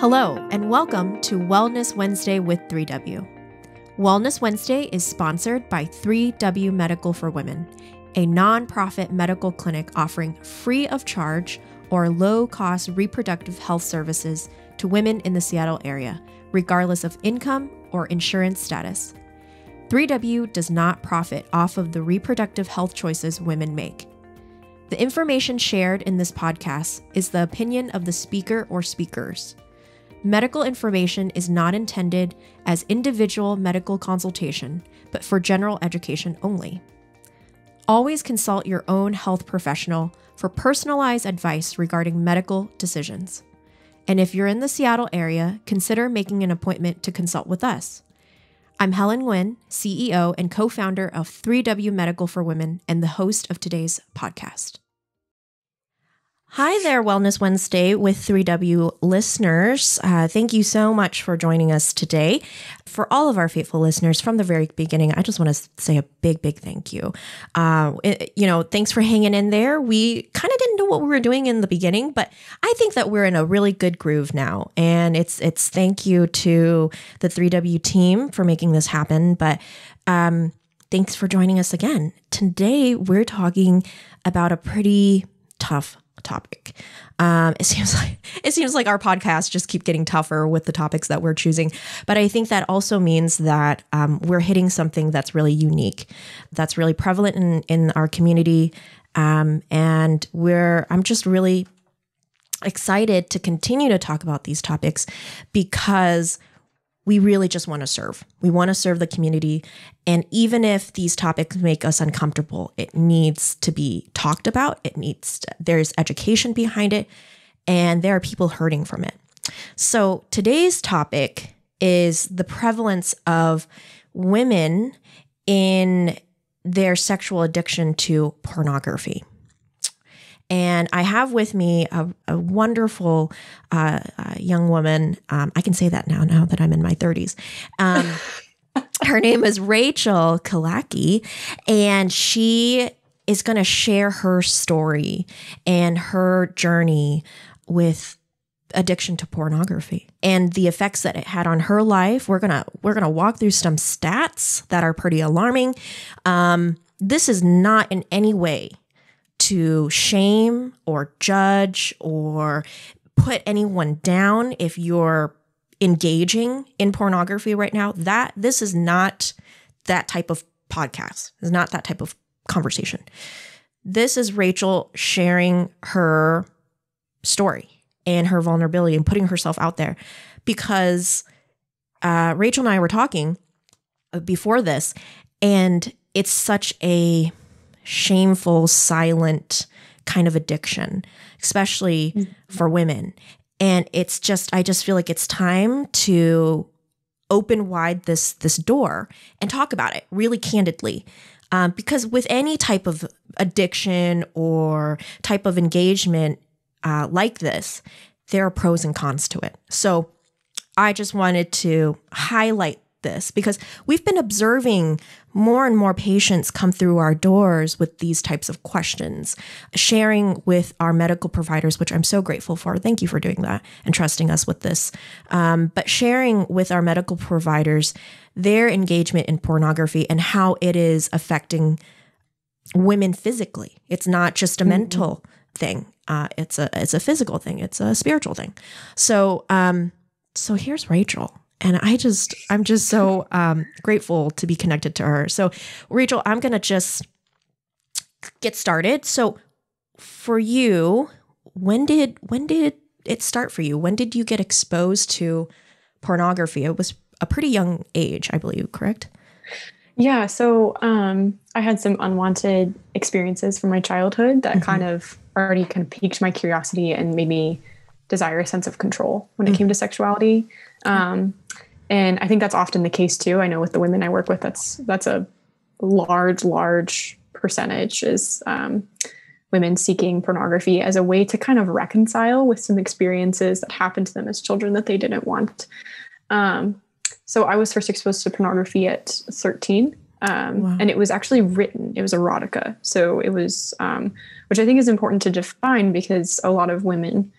Hello, and welcome to Wellness Wednesday with 3W. Wellness Wednesday is sponsored by 3W Medical for Women, a nonprofit medical clinic offering free of charge or low cost reproductive health services to women in the Seattle area, regardless of income or insurance status. 3W does not profit off of the reproductive health choices women make. The information shared in this podcast is the opinion of the speaker or speakers. Medical information is not intended as individual medical consultation, but for general education only. Always consult your own health professional for personalized advice regarding medical decisions. And if you're in the Seattle area, consider making an appointment to consult with us. I'm Helen Nguyen, CEO and co founder of 3W Medical for Women, and the host of today's podcast. Hi there, Wellness Wednesday with 3W listeners. Uh, thank you so much for joining us today. For all of our faithful listeners from the very beginning, I just want to say a big, big thank you. Uh, it, you know, thanks for hanging in there. We kind of didn't know what we were doing in the beginning, but I think that we're in a really good groove now. And it's it's thank you to the 3W team for making this happen. But um, thanks for joining us again. Today, we're talking about a pretty tough topic. Um, it seems like it seems like our podcasts just keep getting tougher with the topics that we're choosing, but I think that also means that um, we're hitting something that's really unique, that's really prevalent in in our community, um, and we're I'm just really excited to continue to talk about these topics because we really just want to serve. We want to serve the community. And even if these topics make us uncomfortable, it needs to be talked about. It needs, to, there's education behind it, and there are people hurting from it. So today's topic is the prevalence of women in their sexual addiction to pornography. And I have with me a, a wonderful uh, uh, young woman. Um, I can say that now, now that I'm in my 30s. Um, her name is Rachel Kalaki, and she is going to share her story and her journey with addiction to pornography and the effects that it had on her life. We're gonna we're gonna walk through some stats that are pretty alarming. Um, this is not in any way to shame or judge or put anyone down if you're engaging in pornography right now. That this is not that type of podcast. It's not that type of conversation. This is Rachel sharing her story and her vulnerability and putting herself out there because uh, Rachel and I were talking before this, and it's such a shameful, silent kind of addiction, especially mm-hmm. for women. And it's just, I just feel like it's time to open wide this this door and talk about it really candidly. Um, because with any type of addiction or type of engagement uh, like this, there are pros and cons to it. So I just wanted to highlight this because we've been observing more and more patients come through our doors with these types of questions, sharing with our medical providers, which I'm so grateful for. Thank you for doing that and trusting us with this. Um, but sharing with our medical providers their engagement in pornography and how it is affecting women physically. It's not just a mm-hmm. mental thing. Uh, it's a it's a physical thing. It's a spiritual thing. So um, so here's Rachel and I just I'm just so um, grateful to be connected to her. So, Rachel, I'm gonna just get started. So, for you, when did when did it start for you? When did you get exposed to pornography? It was a pretty young age, I believe, correct? Yeah. So um, I had some unwanted experiences from my childhood that mm-hmm. kind of already kind of piqued my curiosity and made me desire a sense of control when it mm-hmm. came to sexuality. Um, and I think that's often the case too. I know with the women I work with, that's that's a large, large percentage is um, women seeking pornography as a way to kind of reconcile with some experiences that happened to them as children that they didn't want. Um, so I was first exposed to pornography at 13. Um, wow. And it was actually written, it was erotica. So it was, um, which I think is important to define because a lot of women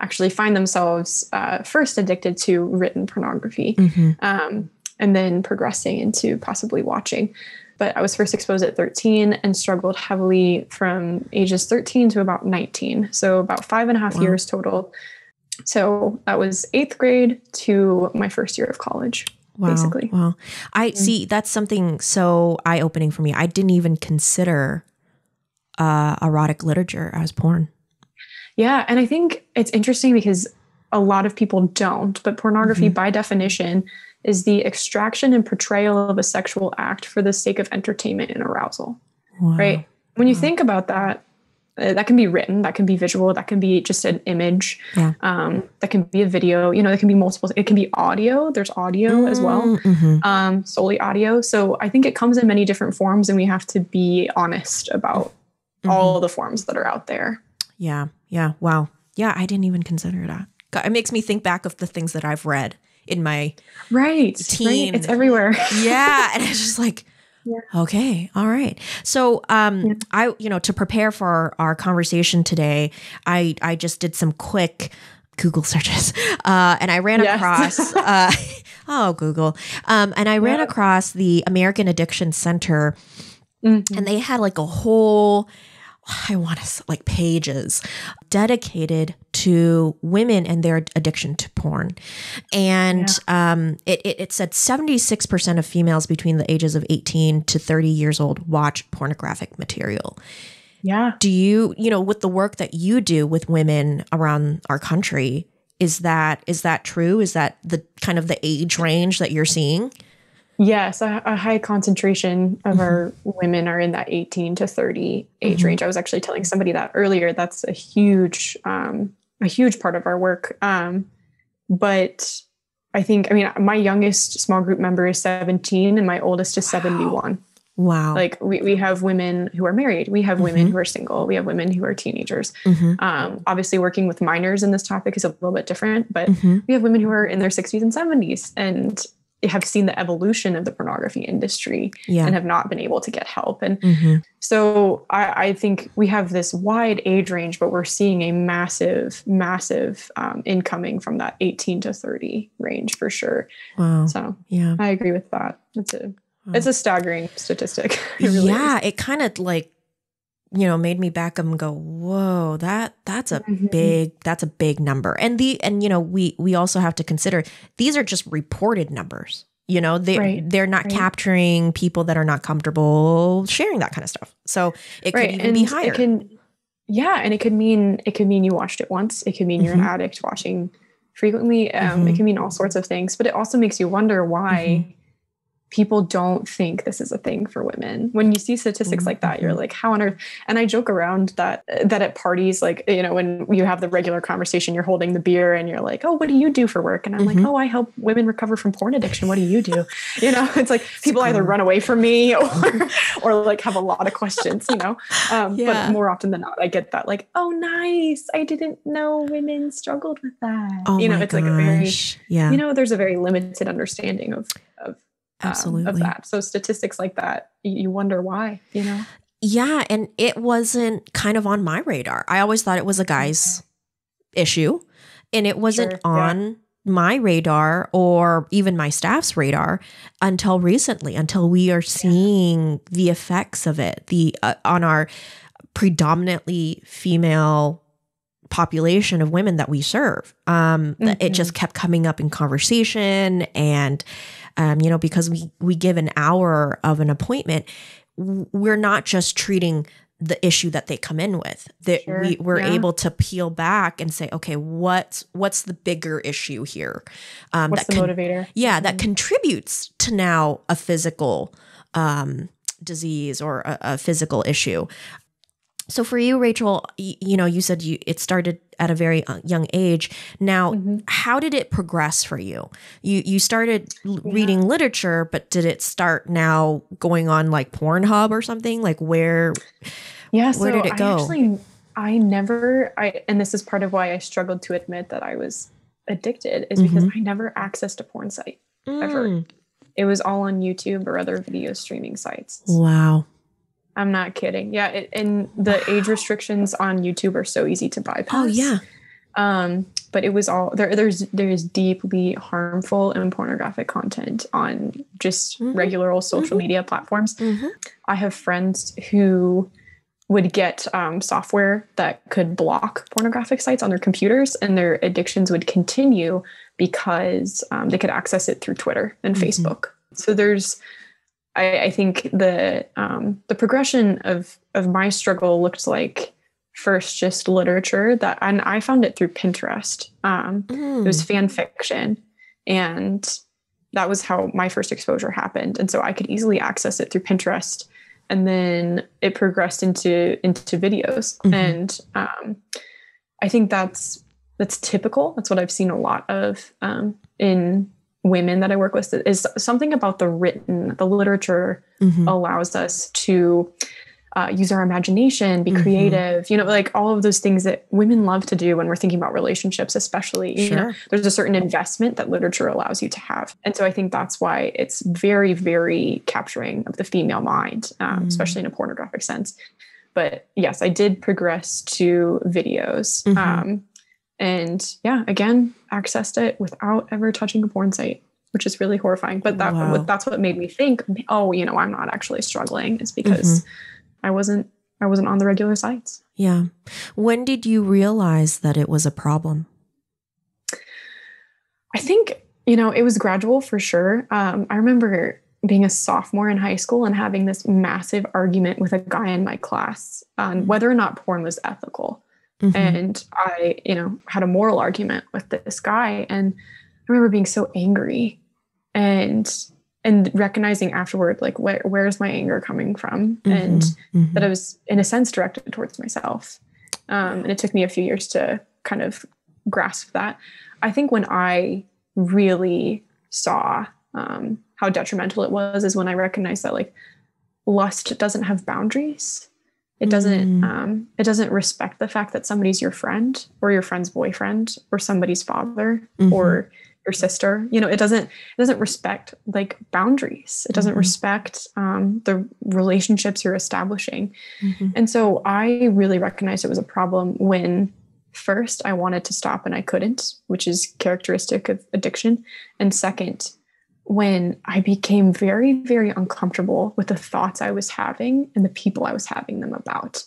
actually find themselves uh, first addicted to written pornography Mm-hmm. um, and then progressing into possibly watching. But I was first exposed at 13 and struggled heavily from ages 13 to about 19. So about five and a half Wow. years total. So that was eighth grade to my first year of college. Wow. basically. Wow. I see that's something so eye opening for me. I didn't even consider uh, erotic literature as porn. Yeah. And I think it's interesting because a lot of people don't, but pornography, by definition, is the extraction and portrayal of a sexual act for the sake of entertainment and arousal. Wow. right? When you think about that, uh, that can be written, that can be visual, that can be just an image, Yeah. um, that can be a video. You know, that can be multiple. It can be audio. There's audio as well, Mhm. um, solely audio. So I think it comes in many different forms, and we have to be honest about all the forms that are out there. Yeah. Yeah. Wow. Yeah. I didn't even consider that. God, it makes me think back of the things that I've read in my Right, Teen. right. It's everywhere. yeah and it's just like Yeah. okay all right so um i you know to prepare for our conversation today i i just did some quick google searches uh and i ran Yes. across uh oh google um and i ran Yeah. across the american addiction center Mhm. and they had like a whole i want to like pages dedicated to women and their addiction to porn. And um, it, it, it said 76% of females between the ages of 18 to 30 years old watch pornographic material. Yeah. do you you know with the work that you do with women around our country is that is that true? Is that the kind of the age range that you're seeing Yes, a, a high concentration of our women are in that 18 to 30 age range. I was actually telling somebody that earlier. That's a huge, um, a huge part of our work. Um, but I think, I mean, my youngest small group member is 17 and my oldest is 71. wow Like we, we have women who are married. We have women who are single. We have women who are teenagers. Mhm. Um, obviously working with minors in this topic is a little bit different, but Mhm. we have women who are in their 60s and 70s and have seen the evolution of the pornography industry yeah and have not been able to get help. And Mhm. so I, I think we have this wide age range, but we're seeing a massive, massive um, incoming from that 18 to 30 range for sure. wow So yeah I agree with that. It's a it's a staggering statistic. It really yeah it kind of like you know made me back up and go whoa that that's a Mhm. big that's a big number and the and you know we we also have to consider these are just reported numbers you know they Right, they're not right. capturing people that are not comfortable sharing that kind of stuff so it could even be higher It can, yeah, and it could mean it could mean you watched it once. It could mean you're an Mhm. addict watching frequently. Um, Mhm. It can mean all sorts of things, but it also makes you wonder why Mm-hmm. People don't think this is a thing for women. When you see statistics like that, you're Mhm. like, how on earth? And I joke around that that at parties, like you know, when you have the regular conversation, you're holding the beer and you're like, oh, what do you do for work? And I'm Mhm. like, oh, I help women recover from porn addiction. What do you do? You know, it's like people either run away from me or or like have a lot of questions. You know, um, Yeah. but more often than not, I get that like, oh, nice. I didn't know women struggled with that. oh you know, it's like a very yeah you know, there's a very limited understanding of of um, absolutely of that. So statistics like that, you wonder why. You know, Yeah, and it wasn't kind of on my radar. I always thought it was a guy's issue, and it wasn't Sure, yeah. on my radar or even my staff's radar until recently, until we are seeing the effects of it the uh, on our predominantly female population of women that we serve. Um, th- It just kept coming up in conversation, and um, you know, because we we give an hour of an appointment, we're not just treating the issue that they come in with. That Sure, we we're yeah. able to peel back and say, okay, what's what's the bigger issue here? Um, what's the con- motivator? yeah, that contributes to now a physical um, disease or a, a physical issue. So for you, Rachel, y- you know, you said you it started at a very uh, young age. Now, Mhm. how did it progress for you? You you started l- reading literature, but did it start now going on like Pornhub or something? Like where? Yeah. Where so did it I go? actually, I never. I and this is part of why I struggled to admit that I was addicted is because I never accessed a porn site. Ever. Mm, It was all on YouTube or other video streaming sites. wow. I'm not kidding. Yeah, it, and the age restrictions on YouTube are so easy to bypass. Oh yeah. Um, but it was all there. There's there's deeply harmful and pornographic content on just Mhm. regular old social Mhm. media platforms. Mhm. I have friends who would get um, software that could block pornographic sites on their computers, and their addictions would continue because um, they could access it through Twitter and Mhm. Facebook. So there's, I, I think the um, the progression of of my struggle looked like first just literature that, and I found it through Pinterest. Um, Mm. it was fan fiction and that was how my first exposure happened and so i could easily access it through pinterest and then it progressed into into videos Mhm. and um, i think that's that's typical that's what i've seen a lot of um, in women that i work with is something about the written the literature Mhm. allows us to uh, use our imagination, be Mhm. creative, you know, like all of those things that women love to do when we're thinking about relationships, especially. You know, Sure. there's a certain investment that literature allows you to have. And so I think that's why it's very, very capturing of the female mind, um, Mm. especially in a pornographic sense. But yes, I did progress to videos. Mhm. Um, and yeah, again, accessed it without ever touching a porn site. Which is really horrifying, but that Wow. that's what made me think, oh, you know, I'm not actually struggling, is because I wasn't I wasn't on the regular sites. Yeah. When did you realize that it was a problem? I think, you know, it was gradual for sure. Um, I remember being a sophomore in high school and having this massive argument with a guy in my class on Mhm. whether or not porn was ethical. Mhm. And I, you know, had a moral argument with this guy. And I remember being so angry and and recognizing afterward, like where where's my anger coming from? And Mhm. that I was, in a sense, directed towards myself. Um, and it took me a few years to kind of grasp that. I think when I really saw um, how detrimental it was is when I recognized that like lust doesn't have boundaries. It doesn't. Mm. Um, it doesn't respect the fact that somebody's your friend or your friend's boyfriend or somebody's father Mhm. or your sister. You know, it doesn't. It doesn't respect like boundaries. It doesn't Mhm. respect um, the relationships you're establishing. Mhm. And so I really recognized it was a problem when first I wanted to stop and I couldn't, which is characteristic of addiction. And second, when I became very, very uncomfortable with the thoughts I was having and the people I was having them about.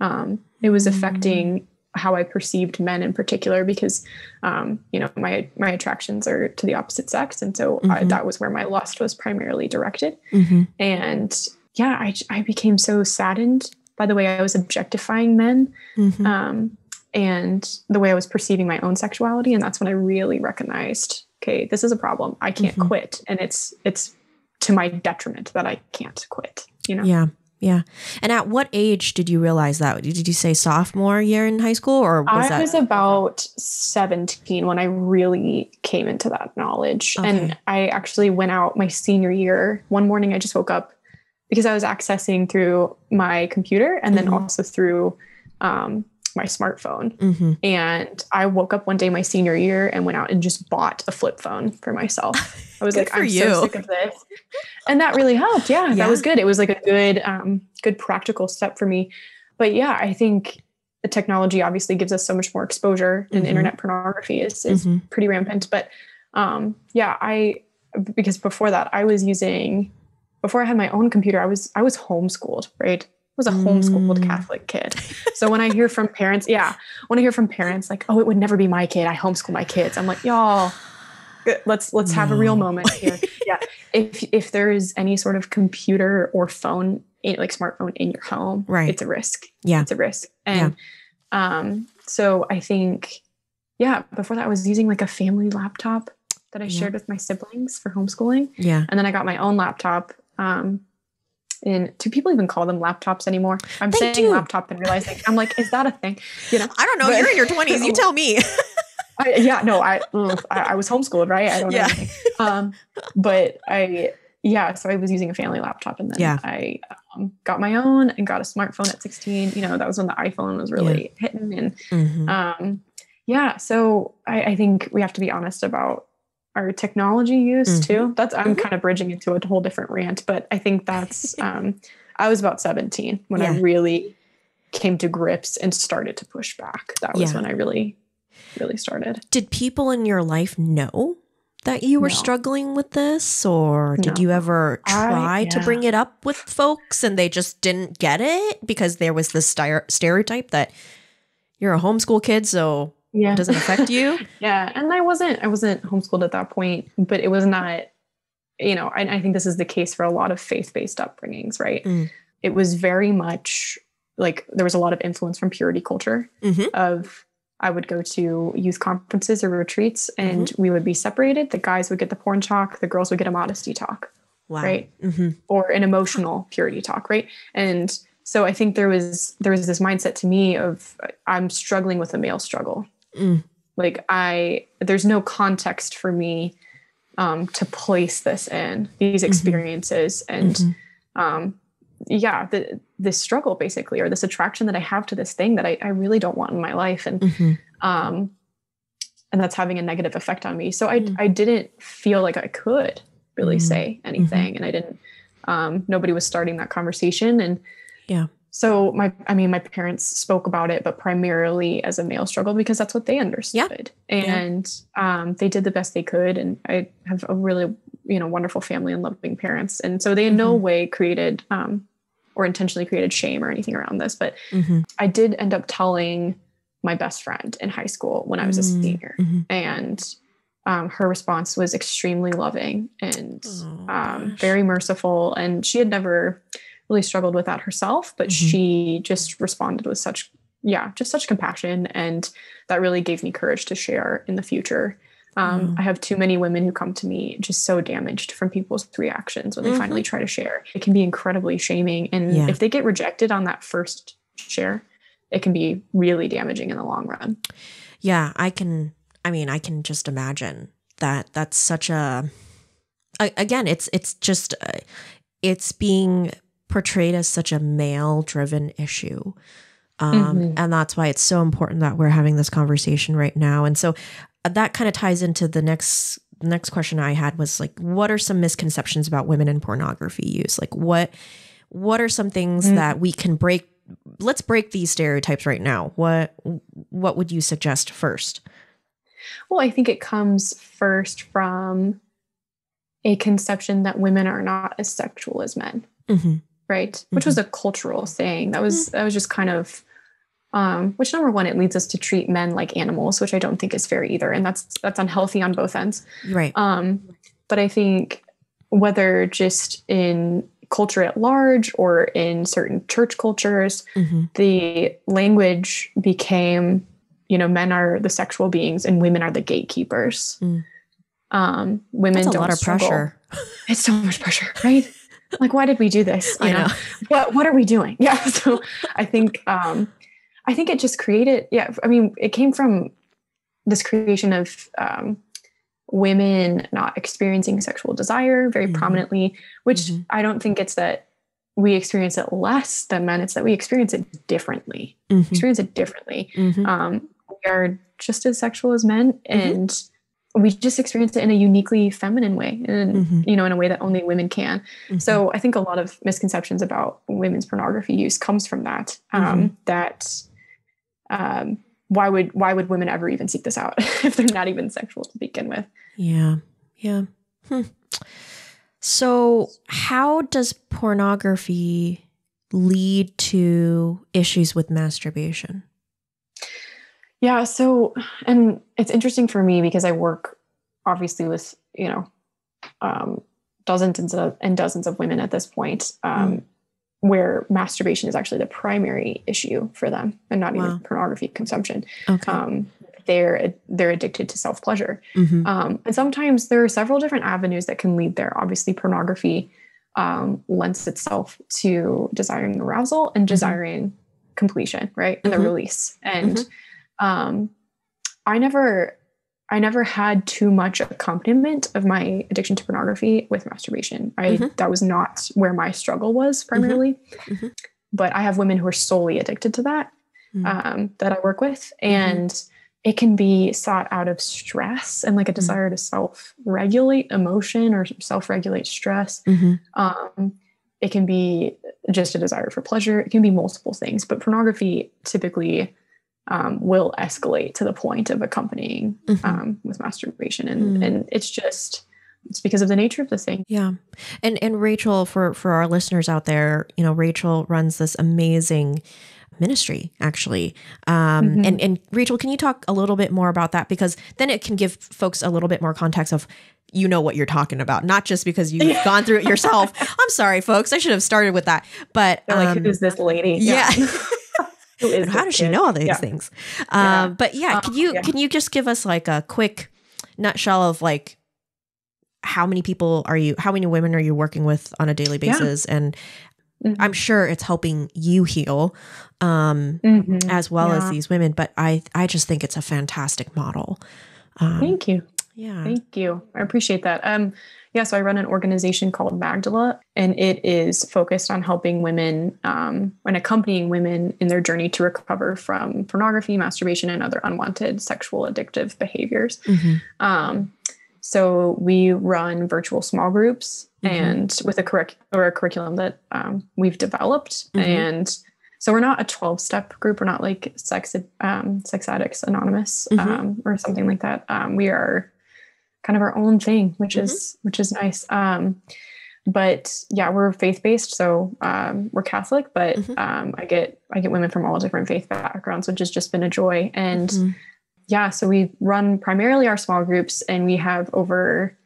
Um, it was Mm. affecting how I perceived men in particular because, um, you know, my my attractions are to the opposite sex, and so I, Mhm. that was where my lust was primarily directed Mhm. and yeah I, I became so saddened by the way i was objectifying men Mhm. um, and the way i was perceiving my own sexuality and that's when i really recognized okay this is a problem i can't Mhm. quit and it's it's to my detriment that i can't quit you know Yeah. Yeah. And at what age did you realize that? Did you say sophomore year in high school or was I that? was about 17 when I really came into that knowledge. Okay. And I actually went out my senior year. One morning I just woke up because I was accessing through my computer and then Mhm. also through um, my smartphone. hmm And I woke up one day my senior year and went out and just bought a flip phone for myself. I was like, I'm you. so sick of this. And that really helped. Yeah, Yeah. that was good. It was like a good, um, good practical step for me. But yeah, I think the technology obviously gives us so much more exposure and Mhm. internet pornography is, is Mhm. pretty rampant. But um, yeah, I, because before that I was using, before I had my own computer, I was, I was homeschooled, right? Was a homeschooled Mm. Catholic kid. So when I hear from parents, yeah, when I hear from parents like, "Oh, it would never be my kid. I homeschool my kids." I'm like, "Y'all, let's let's have a real moment here." yeah, if if there is any sort of computer or phone, like smartphone in your home, Right. it's a risk. Yeah. it's a risk. And um, so I think, yeah, before that, I was using like a family laptop that I Yeah. shared with my siblings for homeschooling, Yeah. and then I got my own laptop. Um, and do people even call them laptops anymore? I'm They saying do. laptop and realizing I'm like, is that a thing? You know, I don't know. But- You're in your 20s. You tell me. I, yeah, no, I, I was homeschooled, right? I don't know Yeah. anything. Um, but I yeah, so I was using a family laptop, and then Yeah. I um, got my own and got a smartphone at 16. You know, that was when the iPhone was really hitting, and Mhm. um, yeah. So I, I think we have to be honest about our technology use Mhm. too. That's I'm Mhm. kind of bridging into a whole different rant, but I think that's um, I was about 17 when I really came to grips and started to push back. That was Yeah. when I really really started. Did people in your life know that you were No. struggling with this or did No. you ever I- try to bring it up with folks and they just didn't get it because there was this stereotype that you're a homeschool kid so Yeah. it doesn't affect you Yeah, and I wasn't I wasn't homeschooled at that point, but it was not, you know, I, I think this is the case for a lot of faith-based upbringings, right? Mm. It was very much like there was a lot of influence from purity culture Mhm. of I would go to youth conferences or retreats and Mm-hmm. we would be separated. The guys would get the porn talk, the girls would get a modesty talk, wow right? hmm or an emotional purity talk right and so i think there was there was this mindset to me of i'm struggling with a male struggle Mm. like i there's no context for me um, to place this in these experiences and Mhm. um, yeah the, this struggle basically or this attraction that i have to this thing that i, I really don't want in my life and hmm um, and that's having a negative effect on me. So I Mm. I didn't feel like I could really Mm. say anything, and I didn't. Um, nobody was starting that conversation, and Yeah. So my I mean my parents spoke about it, but primarily as a male struggle because that's what they understood, and um, they did the best they could. And I have a really you know wonderful family and loving parents, and so they in no Mhm. way created um, or intentionally created shame or anything around this, but hmm I did end up telling my best friend in high school when I was a Mm, senior, mhm. and um, her response was extremely loving and Oh, um, very merciful. And she had never really struggled with that herself, but Mhm. she just responded with such, yeah, just such compassion, and that really gave me courage to share in the future. Um, Mm. I have too many women who come to me just so damaged from people's reactions when they Mhm. finally try to share. It can be incredibly shaming. And Yeah. if they get rejected on that first share, it can be really damaging in the long run. Yeah, I can. I mean, I can just imagine that. That's such a. a- Again, it's it's just uh, it's being portrayed as such a male-driven issue, um, Mhm. and that's why it's so important that we're having this conversation right now. And so uh, that kind of ties into the next next question I had was like, what are some misconceptions about women in pornography use? Like, what what are some things Mm. that we can break? Let's break these stereotypes right now. What what would you suggest first? Well, I think it comes first from a conception that women are not as sexual as men, Mm-hmm. Right? Which was a cultural thing. That was that was just kind of um, which number one, it leads us to treat men like animals, which I don't think is fair either. And that's that's unhealthy on both ends. Right. Um, but I think whether just in culture at large or in certain church cultures, hmm the language became, you know, men are the sexual beings and women are the gatekeepers. Mm. Um, women That's a don't lot of struggle. pressure. It's so much pressure, right? like, why did we do this? You I know. What What are we doing? Yeah. So I think, um, I think it just created. Yeah. I mean, it came from this creation of um, women not experiencing sexual desire very Mhm. prominently, which Mhm. I don't think it's that we experience it less than men. It's that we experience it differently. Mhm. Experience it differently. Mhm. Um, we are just as sexual as men, and we just experience it in a uniquely feminine way, and Mhm. you know, in a way that only women can. Mhm. So I think a lot of misconceptions about women's pornography use comes from that. Um, Mm-hmm. That um, why would why would women ever even seek this out if they're not even sexual to begin with? Yeah. Yeah. Hmm. So, how does pornography lead to issues with masturbation? Yeah. So, and it's interesting for me because I work obviously with, you know, um, dozens of, and dozens of women at this point um, where masturbation is actually the primary issue for them and not Wow. even pornography consumption. Okay. Um, they're they're addicted to self pleasure, Mhm. um, and sometimes there are several different avenues that can lead there. Obviously, pornography um, lends itself to desiring arousal and desiring completion, right, and Mhm. the release. And um, I never, I never had too much accompaniment of my addiction to pornography with masturbation. I Mhm. that was not where my struggle was primarily. Mhm. But I have women who are solely addicted to that Mm. um, that I work with, and it can be sought out of stress and like a desire to self-regulate emotion or self-regulate stress. Um, it can be just a desire for pleasure. It can be multiple things, but pornography typically um, will escalate to the point of accompanying Mhm. um, with masturbation, and Mm. and it's just it's because of the nature of the thing. Yeah. And and Rachel for for our listeners out there, you know, Rachel runs this amazing ministry actually. Um Mhm. and and Rachel, can you talk a little bit more about that because then it can give folks a little bit more context of you know what you're talking about, not just because you've gone through it yourself. I'm sorry, folks. I should have started with that. But like, um, who's this lady? yeah. Is And how does she kid? know all these Yeah. things? Yeah. Um, but yeah, can Uh, you yeah. can you just give us like a quick nutshell of like how many people are you how many women are you working with on a daily Yeah. basis and Mhm. i'm sure it's helping you heal um Mhm. as well as these women but i i just think it's a fantastic model um Thank you. Yeah Thank you. I appreciate that. Um, yeah, so I run an organization called Magdala, and it is focused on helping women um, and accompanying women in their journey to recover from pornography, masturbation, and other unwanted sexual addictive behaviors. Mhm. Um, so we run virtual small groups Mhm. and with a curric- or a curriculum that um, we've developed. Mhm. And so we're not a 12 step group. We're not like sex, um, sex addicts anonymous Mhm. um, or something like that. Um, we are kind of our own thing, which Mm-hmm. is, which is nice. Um, but yeah, we're faith based. So um, we're Catholic, but Mhm. um, I get, I get women from all different faith backgrounds, which has just been a joy. And Mhm. yeah, so we run primarily our small groups and we have over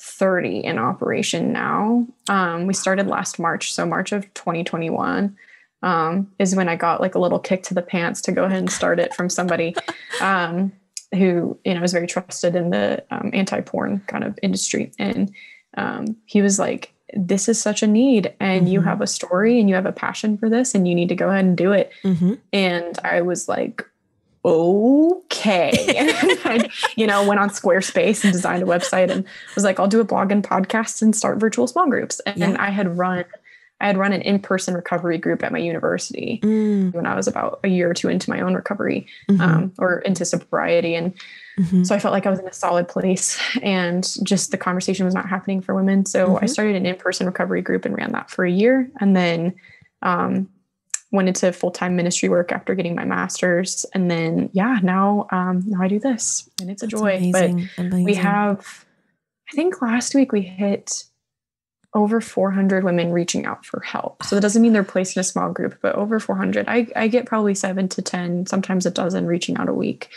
30 in operation now. Um, we started last March, so March of 2021 um, is when I got like a little kick to the pants to go ahead and start it from somebody um, who you know is very trusted in the um, anti-porn kind of industry, and um, he was like, "This is such a need, and you Mhm. have a story, and you have a passion for this, and you need to go ahead and do it." Mhm. And I was like, okay. I, you know, went on Squarespace and designed a website and was like, I'll do a blog and podcast and start virtual small groups. And, Yeah. I had run, I had run an in-person recovery group at my university Mm. when I was about a year or two into my own recovery Mhm. um, or into sobriety. And Mhm. so I felt like I was in a solid place and just the conversation was not happening for women. So I Mhm. started an in-person recovery group and ran that for a year. And then um, went into full-time ministry work after getting my master's. And then, yeah, now, um, now I do this and it's a That's joy, but amazing. amazing. we have, I think last week we hit over 400 women reaching out for help. So that doesn't mean they're placed in a small group, but over 400. I, I get probably seven to 10, sometimes a dozen reaching out a week.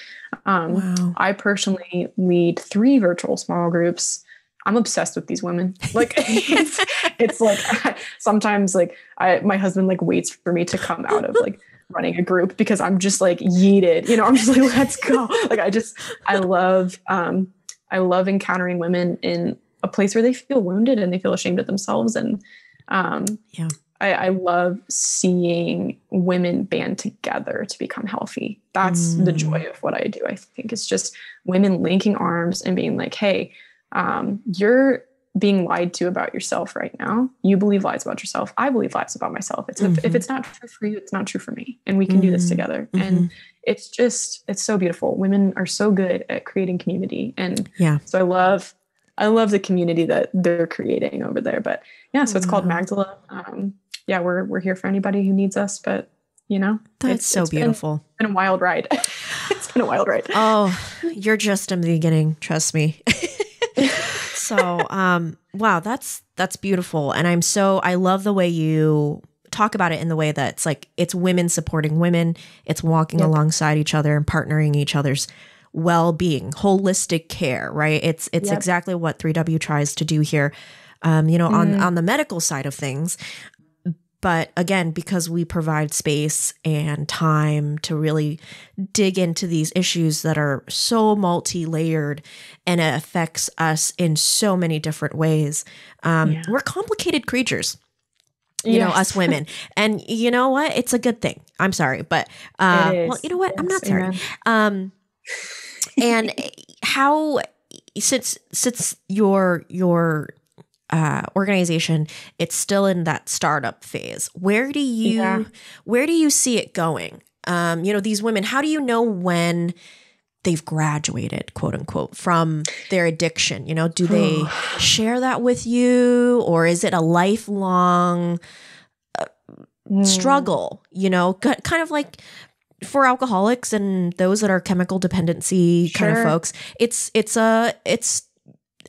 Um, wow I personally lead three virtual small groups. I'm obsessed with these women. Like it's, it's like sometimes like I my husband like waits for me to come out of like running a group because I'm just like yeeted. You know, I'm just like let's go. Like I just I love um I love encountering women in a place where they feel wounded and they feel ashamed of themselves and um Yeah. I, I love seeing women band together to become healthy. That's the Mm. joy of what I do. I think it's just women linking arms and being like, hey, um, you're being lied to about yourself right now. You believe lies about yourself. I believe lies about myself. It's if, if Mhm. it's not true for you, it's not true for me. And we can do this Mhm. together. Mhm. And it's just, it's so beautiful. Women are so good at creating community. And Yeah. so I love, I love the community that they're creating over there. But yeah, so it's called Magdala. Um, yeah, we're we're here for anybody who needs us. But you know, that's it's- so beautiful. it's been- been a wild ride. it's been a wild ride. oh you're just in the beginning trust me so um wow that's that's beautiful and i'm so i love the way you talk about it in the way that it's like it's women supporting women it's walking Yep. alongside each other and partnering each other's well-being holistic care right? It's it's Yep. exactly what 3w tries to do here um you know on Mhm. on the medical side of things. But again because we provide space and time to really dig into these issues that are so multi-layered and it affects us in so many different ways um, Yeah. we're complicated creatures you know us women. And you know what? It's a good thing. I'm sorry but uh well you know what? I'm not sorry. Um and how since since your your uh, organization it's still in that startup phase where do you Yeah. where do you see it going um you know these women how do you know when they've graduated quote unquote from their addiction you know do they share that with you or is it a lifelong Mm. struggle you know kind of like for alcoholics and those that are chemical dependency kind of folks, it's it's a it's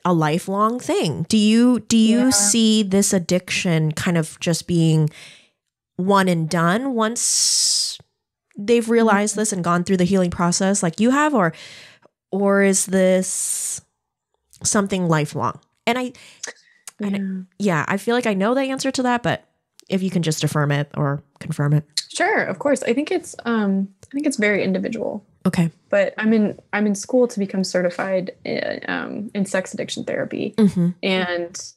a lifelong thing. Do you do you Yeah. see this addiction kind of just being one and done once they've realized Mm-hmm. this and gone through the healing process like you have or or is this something lifelong? And I Yeah. yeah, I feel like I know the answer to that, but if you can just affirm it or confirm it. Sure, of course. I think it's um I think it's very individual. Okay. But I'm in I'm in school to become certified in, um, in sex addiction therapy, Mm-hmm. and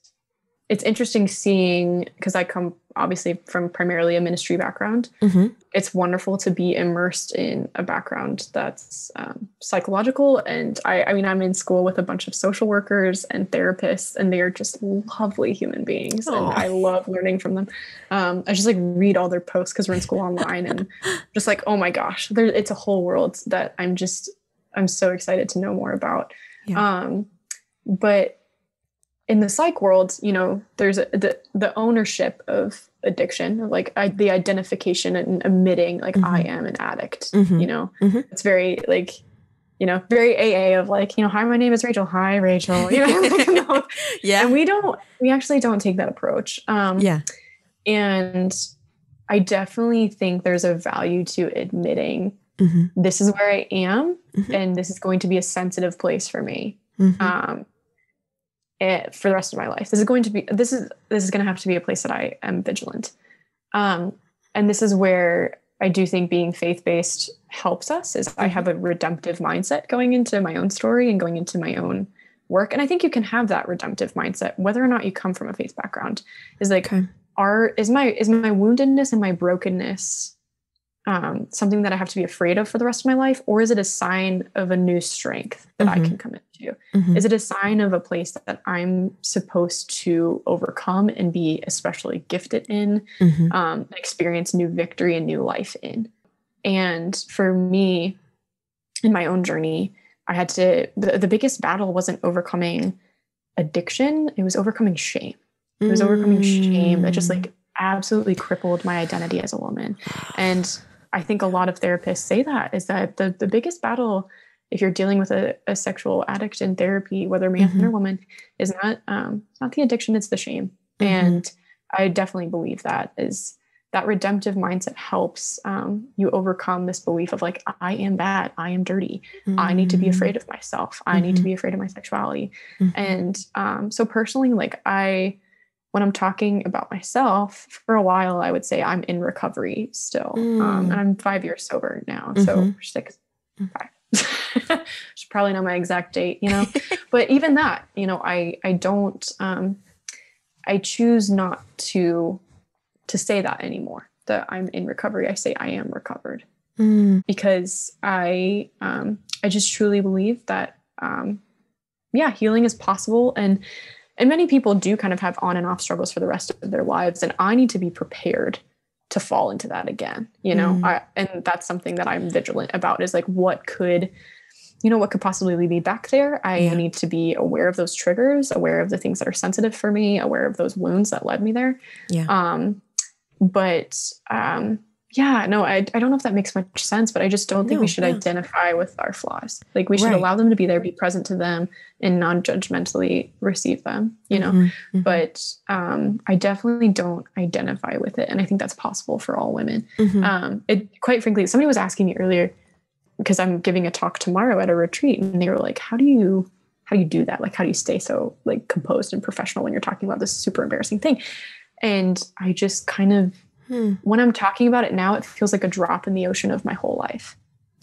it's interesting seeing because I come obviously from primarily a ministry background. Mm-hmm. It's wonderful to be immersed in a background that's um, psychological, and I, I mean I'm in school with a bunch of social workers and therapists, and they are just lovely human beings, Aw. and I love learning from them. Um, I just like read all their posts because we're in school online, and just like oh my gosh, there, it's a whole world that I'm just I'm so excited to know more about. Yeah. Um, but in the psych world, you know, there's a, the the ownership of addiction, like I, the identification and admitting, like I am an addict. Mhm. You know, Mhm. it's very like, you know, very AA of like, you know, hi, my name is Rachel. Hi, Rachel. You know, like, no. Yeah. and we don't, we actually don't take that approach. Um, yeah. and I definitely think there's a value to admitting Mm-hmm. this is where I am, Mhm. and this is going to be a sensitive place for me Mm-hmm. um, eh, for the rest of my life. This is going to be this is this is going to have to be a place that I am vigilant, um, and this is where I do think being faith based helps us. Is I have a redemptive mindset going into my own story and going into my own work, and I think you can have that redemptive mindset whether or not you come from a faith background. Is like Okay. are is my is my woundedness and my brokenness um, something that I have to be afraid of for the rest of my life, or is it a sign of a new strength that I Mhm. can commit to? Mhm. Is it a sign of a place that I'm supposed to overcome and be especially gifted in, Mhm. um, experience new victory and new life in? And for me, in my own journey, I had to, the, the biggest battle wasn't overcoming addiction, it was overcoming shame. It was overcoming shame that just like absolutely crippled my identity as a woman. And I think a lot of therapists say that is that the, the biggest battle, if you're dealing with a, a sexual addict in therapy, whether man Mhm. or woman, is not um, not the addiction, it's the shame. Mhm. And I definitely believe that is that redemptive mindset helps um, you overcome this belief of like I am bad, I am dirty, I need to be afraid of myself, I need to Mhm. be afraid of my sexuality. Mhm. And um, so personally, like I, when I'm talking about myself for a while, I would say I'm in recovery still. Um, Mm. and I'm five years sober now. So Mhm. six, Mm. five. Should probably know my exact date, you know, but even that, you know, I, I don't, um, I choose not to, to say that anymore that I'm in recovery. I say I am recovered Mm. because I um, I just truly believe that um, yeah, healing is possible, and and many people do kind of have on and off struggles for the rest of their lives, and I need to be prepared to fall into that again. You know, Mm. I, and that's something that I'm vigilant about is like what could you know what could possibly lead me back there i Yeah. need to be aware of those triggers aware of the things that are sensitive for me aware of those wounds that led me there Yeah. um but um yeah no I, I don't know if that makes much sense but i just don't think No, we should yeah. identify with our flaws like we should Right. allow them to be there be present to them and non-judgmentally receive them you know Mhm. Mhm. but um i definitely don't identify with it and i think that's possible for all women Mhm. um it quite frankly somebody was asking me earlier because i'm giving a talk tomorrow at a retreat and they were like how do you how do you do that like how do you stay so like composed and professional when you're talking about this super embarrassing thing and i just kind of Hmm. when i'm talking about it now it feels like a drop in the ocean of my whole life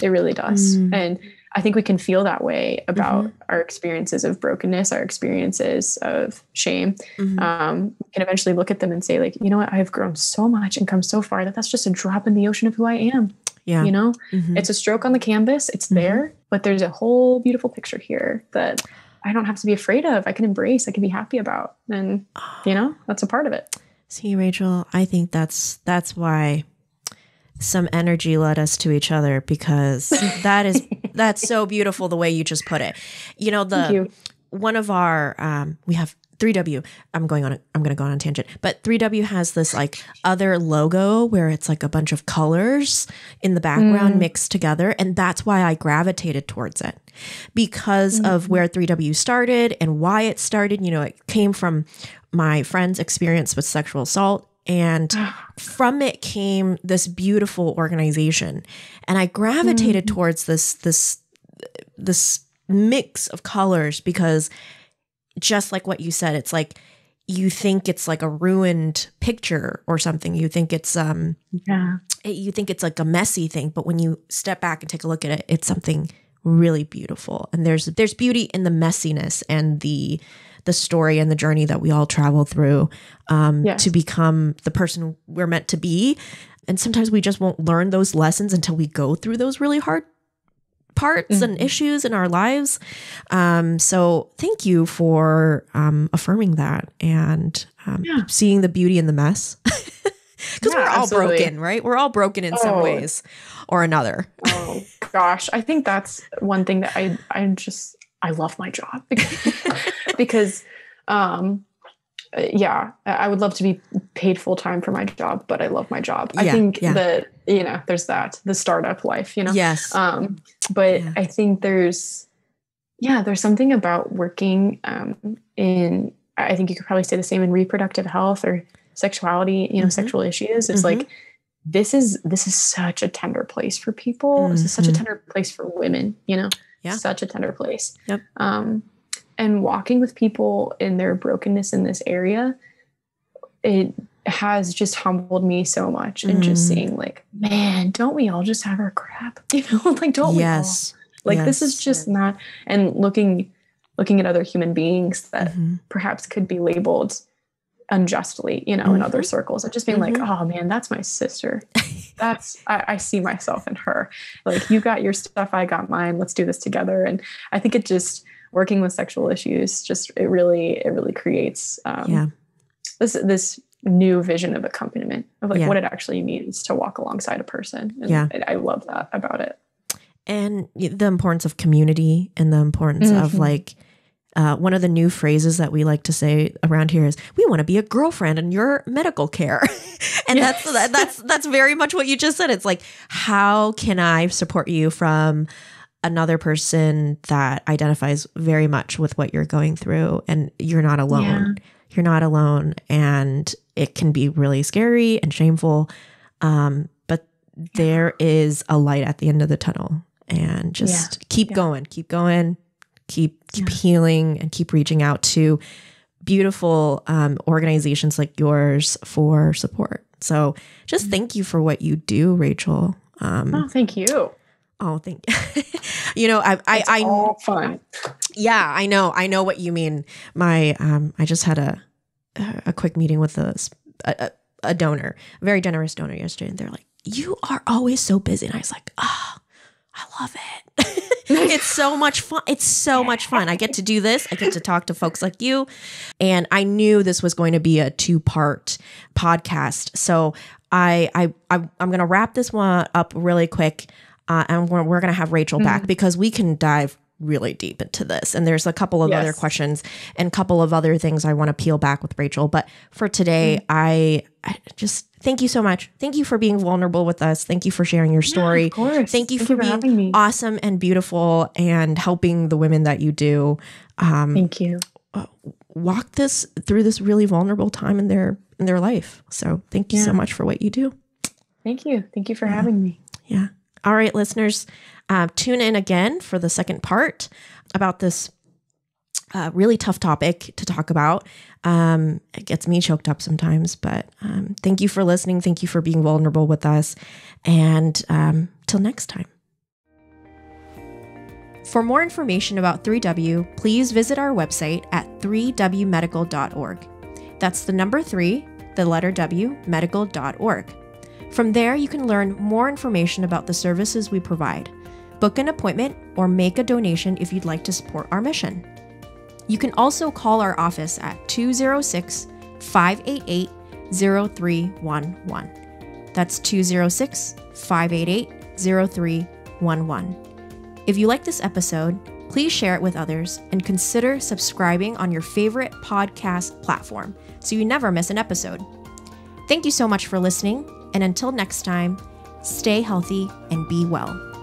it really does Mm. and i think we can feel that way about our experiences of brokenness our experiences of shame Mhm. um, we can eventually look at them and say like you know what i've grown so much and come so far that that's just a drop in the ocean of who i am yeah. you know Mhm. it's a stroke on the canvas it's Mhm. there but there's a whole beautiful picture here that i don't have to be afraid of i can embrace i can be happy about and you know that's a part of it See, Rachel, I think that's that's why some energy led us to each other because that is that's so beautiful the way you just put it. You know, the you one of our um we have 3W. I'm going on. A, I'm going to go on a tangent, but 3W has this like other logo where it's like a bunch of colors in the background mixed together, and that's why I gravitated towards it because of where 3W started and why it started. You know, it came from my friend's experience with sexual assault. And from it came this beautiful organization. And I gravitated towards this this this mix of colors because just like what you said, it's like you think it's like a ruined picture or something. You think it's um Yeah. you think it's like a messy thing, but when you step back and take a look at it, it's something really beautiful. And there's there's beauty in the messiness and the the story and the journey that we all travel through um, Yes. to become the person we're meant to be. And sometimes we just won't learn those lessons until we go through those really hard parts and issues in our lives. Um, so thank you for um, affirming that and um, Yeah. seeing the beauty in the mess. Because Yeah, we're all absolutely. broken, right? We're all broken in some Oh. ways or another. Oh gosh, I think that's one thing that I I just I love my job because, um yeah, I would love to be paid full time for my job, but I love my job. I think yeah. that you know, there's that the startup life, you know. Yes. Um, but Yeah. I think there's, yeah, there's something about working um, in. I think you could probably say the same in reproductive health or sexuality. You know, Mhm. sexual issues. It's Mhm. like this is this is such a tender place for people. This is such a Mhm. tender place for women. You know, Yeah. such a tender place. Yep. Um, and walking with people in their brokenness in this area, it has just humbled me so much and just Mm. seeing like man don't we all just have our crap you know like don't yes. we all like this is Yes. just not and looking looking at other human beings that Mhm. perhaps could be labeled unjustly you know in other Mm-hmm. circles and just being like oh man that's my sister that's I, I see myself in her like you got your stuff i got mine let's do this together and i think it just working with sexual issues just it really it really creates um, Yeah. this this new vision of accompaniment of like Yeah. what it actually means to walk alongside a person and Yeah. I, love that about it and the importance of community and the importance of Mhm. like uh, one of the new phrases that we like to say around here is we want to be a girlfriend in your medical care and that's that, that's that's very much what you just said it's like how can i support you from another person that identifies very much with what you're going through and you're not alone. You're not alone and it can be really scary and shameful um, but there is a light at the end of the tunnel and just keep Yeah. going keep going keep keep Yeah. healing and keep reaching out to beautiful um, organizations like yours for support. So just thank you for what you do rachel. Um, oh thank you oh thank you you know i i, it's I all fun yeah, I know. I know what you mean. My um I just had a a quick meeting with a a donor, a very generous donor yesterday and they're like, "You are always so busy." And I was like, "Ah, I love it." it's so much fun. It's so much fun. I get to do this. I get to talk to folks like you. And I knew this was going to be a two-part podcast. So I I, I I'm going to wrap this one up really quick. Uh, and we're, we're going to have Rachel back because we can dive really deep into this. And there's a couple of other questions and a couple of other things I want to peel back with Rachel. But for today, I, I just thank you so much. Thank you for being vulnerable with us. Thank you for sharing your story. of course Thank you for being having me awesome and beautiful and helping the women that you do um, thank you walk this through this really vulnerable time in their in their life. So thank you so much for what you do. thank you thank you for having me Yeah. All right, listeners, uh, tune in again for the second part about this uh, really tough topic to talk about. Um, it gets me choked up sometimes, but um, thank you for listening. Thank you for being vulnerable with us. And um, till next time. For more information about 3W, please visit our website at 3wmedical.org. That's the number three, the letter W, medical.org. From there, you can learn more information about the services we provide, book an appointment, or make a donation if you'd like to support our mission. You can also call our office at 206 588 0311. That's 206 588 0311. If you like this episode, please share it with others and consider subscribing on your favorite podcast platform so you never miss an episode. Thank you so much for listening, and until next time, stay healthy and be well.